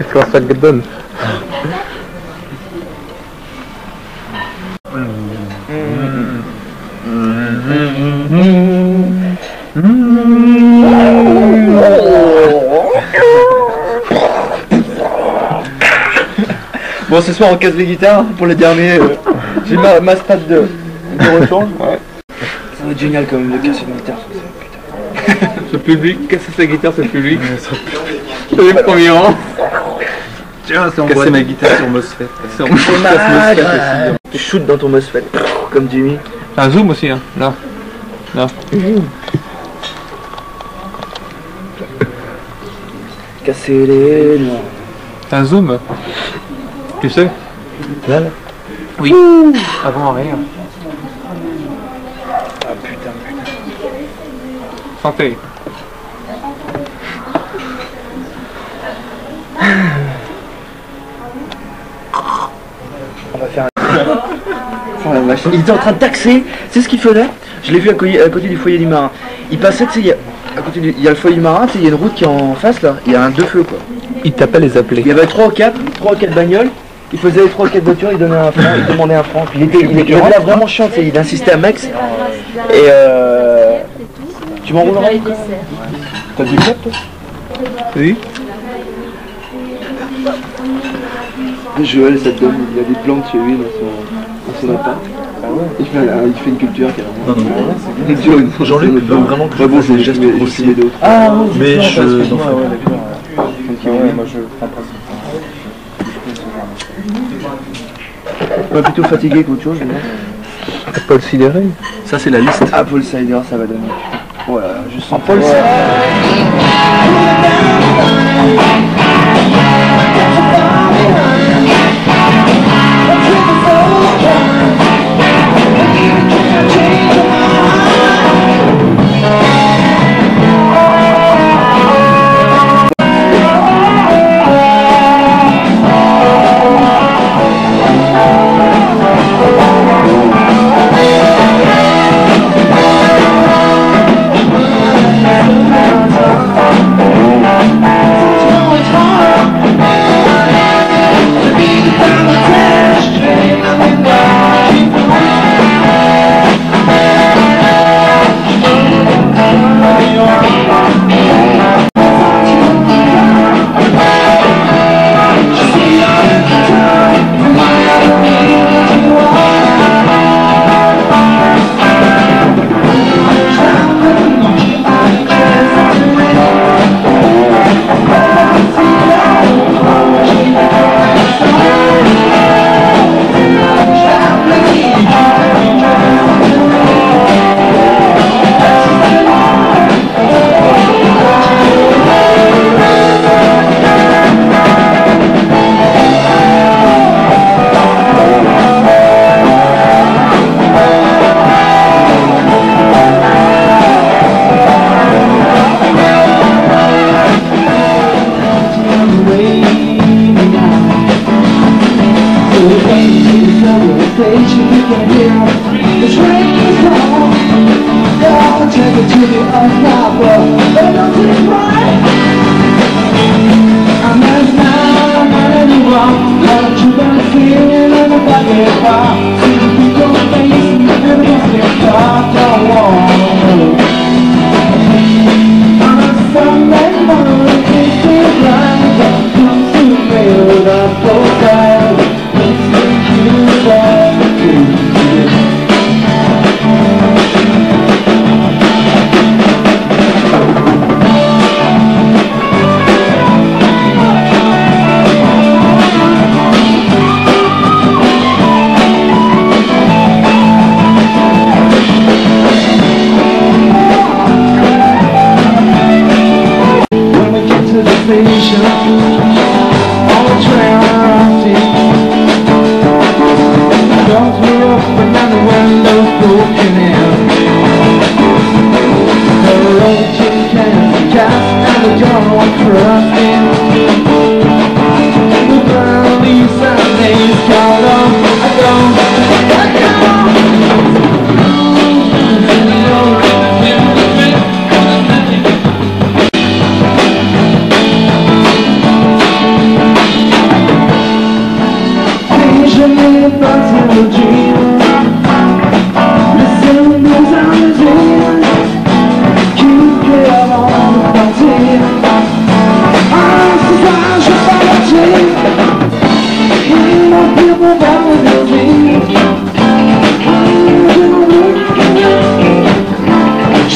اتوصل جدا Bon, ce soir on casse les guitares pour le dernier. euh, J'ai ma, ma stade de, de retour. Ça va être génial quand même de casser une guitare. Ce public, casser sa guitare, ce public. C'est les premiers rangs. Tiens, c'est en Casser ma guitare sur Mosfet. C'est en- Tu shoot dans ton MOSFET, comme Jimmy. Un zoom aussi, hein, là. Là. Casser les noix. Un zoom. Tu sais Là, là. Oui. Avant arrière. Santé. On va faire un... Oh la. Il était en train de taxer, c'est ce qu'il faisait Je l'ai vu à, côté- à côté du foyer du marin. Il passait, tu sais, il y a, à côté du, il y a le foyer du marin, tu sais, il y a une route qui est en face là, il y a un deux feux quoi. Il t'appelle les appelés. Il y avait trois ou quatre, trois ou quatre bagnoles, il faisait les trois ou quatre voitures, il donnait un franc, il demandait un franc. Puis il était, il, vraiment chiant, tu sais, il insistait à Max. Et euh... Tu m'enrouleras T'as du cap toi Oui. Joël, ça te donne, il a des plantes chez lui dans son, dans son appart. il, fait, il fait une culture carrément. Non, non. Jean-Luc veut vraiment que je bon, fasse des gestes grossiers. Ah Mais je n'en fais Pas plutôt fatigué qu'autre chose. Paul Sidéré. Ça, c'est la liste. Ah, Paul Sider, ça va donner. Voilà, je sens Paul stage and you can hear The train is gone Now take it to the unknown don't take pride past and I don't trust